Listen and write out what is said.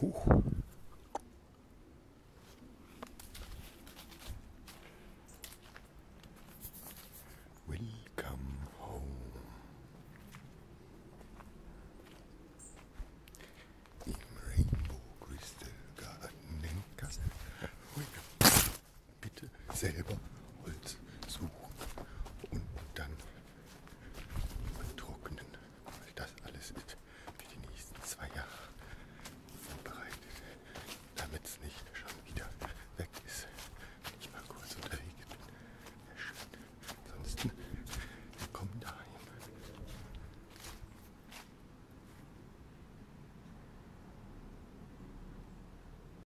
Whew.